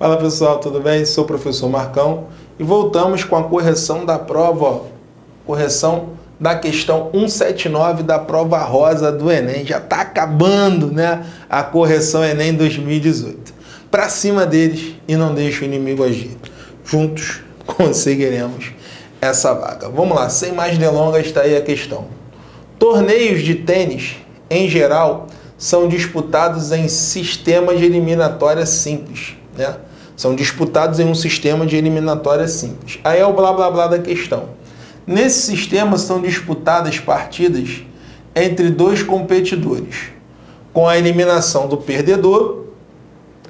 Fala pessoal, tudo bem? Sou o professor Marcão e voltamos com a correção da prova, ó, correção da questão 179 da prova rosa do Enem. Já está acabando, né? A correção Enem 2018. Para cima deles e não deixe o inimigo agir. Juntos conseguiremos essa vaga. Vamos lá, sem mais delongas, está aí a questão. Torneios de tênis, em geral, são disputados em sistemas de eliminatória simples, né? São disputados em um sistema de eliminatória simples. Aí é o blá blá blá da questão. Nesse sistema são disputadas partidas entre dois competidores, com a eliminação do perdedor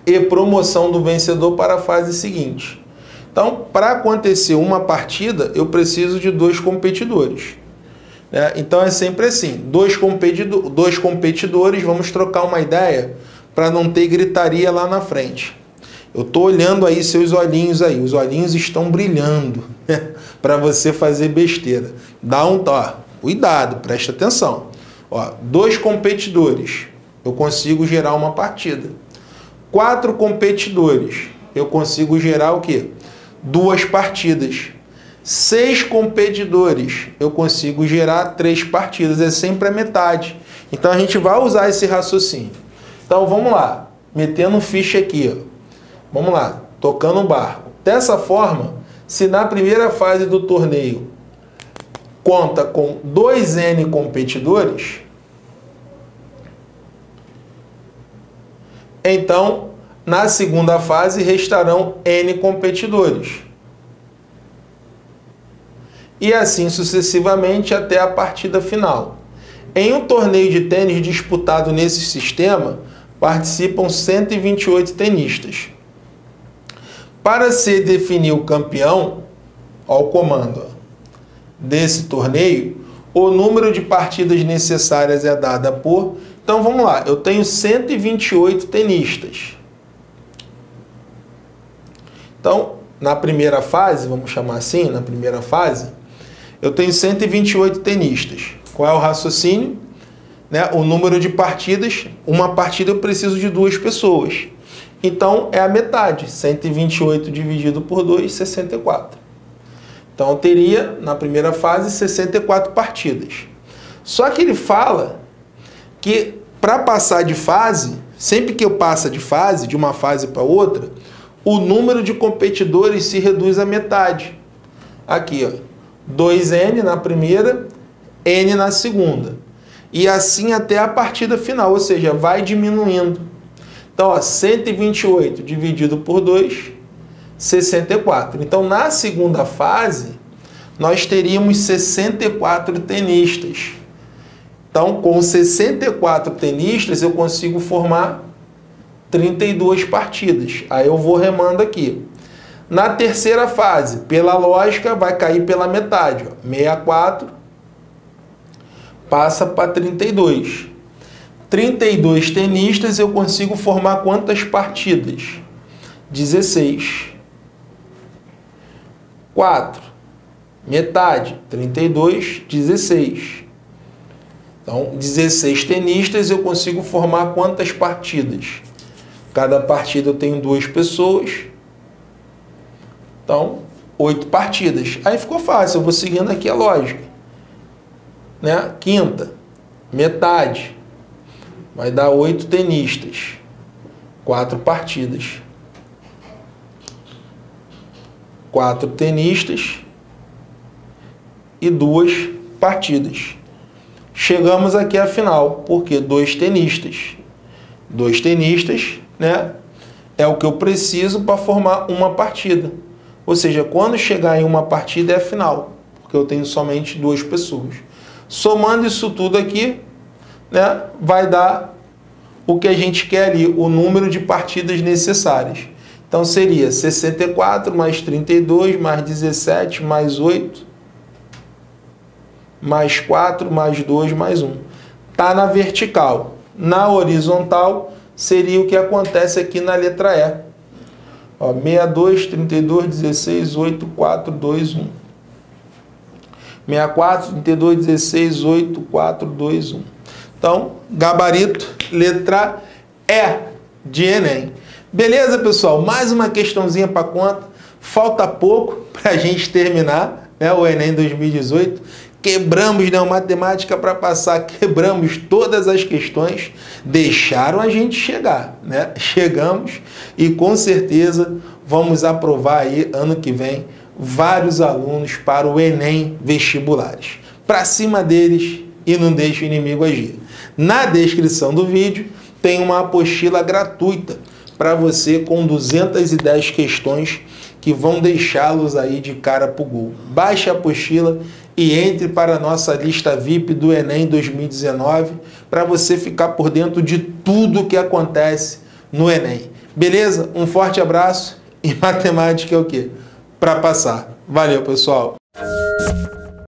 e promoção do vencedor para a fase seguinte. Então, para acontecer uma partida, eu preciso de dois competidores. Né? Então é sempre assim: dois, competidor, dois competidores, vamos trocar uma ideia para não ter gritaria lá na frente. Eu estou olhando aí seus olhinhos aí, os olhinhos estão brilhando para você fazer besteira. Dá um ó, cuidado, preste atenção. Ó, dois competidores, eu consigo gerar uma partida. Quatro competidores, eu consigo gerar o quê? Duas partidas. Seis competidores, eu consigo gerar três partidas. É sempre a metade. Então a gente vai usar esse raciocínio. Então vamos lá, metendo ficha aqui, ó. Vamos lá, tocando o barco. Dessa forma, se na primeira fase do torneio conta com 2N competidores, então na segunda fase restarão N competidores. E assim sucessivamente até a partida final. Em um torneio de tênis disputado nesse sistema, participam 128 tenistas. Para se definir o campeão, ao comando desse torneio, o número de partidas necessárias é dada por. Então vamos lá, eu tenho 128 tenistas. Então, na primeira fase, vamos chamar assim, na primeira fase, eu tenho 128 tenistas. Qual é o raciocínio? Né? O número de partidas, uma partida eu preciso de duas pessoas. Então é a metade, 128 dividido por 2, 64. Então teria na primeira fase 64 partidas. Só que ele fala que para passar de fase, sempre que eu passa de fase, de uma fase para outra, o número de competidores se reduz à metade. Aqui, ó, 2n na primeira, n na segunda. E assim até a partida final, ou seja, vai diminuindo. Então, ó, 128 dividido por 2, 64. Então, na segunda fase, nós teríamos 64 tenistas. Então, com 64 tenistas, eu consigo formar 32 partidas. Aí eu vou remando aqui. Na terceira fase, pela lógica, vai cair pela metade. Ó. 64 passa para 32. 32 tenistas, eu consigo formar quantas partidas? 16. 4. Metade. 32, 16. Então, 16 tenistas, eu consigo formar quantas partidas? Cada partida eu tenho duas pessoas. Então, oito partidas. Aí ficou fácil, eu vou seguindo aqui a lógica. Né? Quinta, metade vai dar oito tenistas, quatro partidas. Quatro tenistas e duas partidas. Chegamos aqui à final, porque dois tenistas. Dois tenistas, né? É o que eu preciso para formar uma partida. Ou seja, quando chegar em uma partida é final, porque eu tenho somente duas pessoas. Somando isso tudo aqui, né, vai dar o que a gente quer ali, o número de partidas necessárias. Então seria 64 mais 32 mais 17 mais 8 mais 4 mais 2 mais 1. Está na vertical. Na horizontal seria o que acontece aqui na letra E. Ó, 62, 32, 16, 8, 4, 2, 1. 64, 32, 16, 8, 4, 2, 1. Então, gabarito, letra E de Enem. Beleza, pessoal? Mais uma questãozinha para conta. Falta pouco para a gente terminar né, o Enem 2018. Quebramos né, matemática para passar, quebramos todas as questões, deixaram a gente chegar, né? Chegamos e com certeza vamos aprovar aí ano que vem vários alunos para o Enem vestibulares. Para cima deles e não deixe o inimigo agir. Na descrição do vídeo tem uma apostila gratuita para você com 210 questões que vão deixá-los aí de cara para o gol. Baixe a apostila e entre para a nossa lista VIP do Enem 2019 para você ficar por dentro de tudo que acontece no Enem. Beleza? Um forte abraço e matemática é o quê? Para passar. Valeu, pessoal!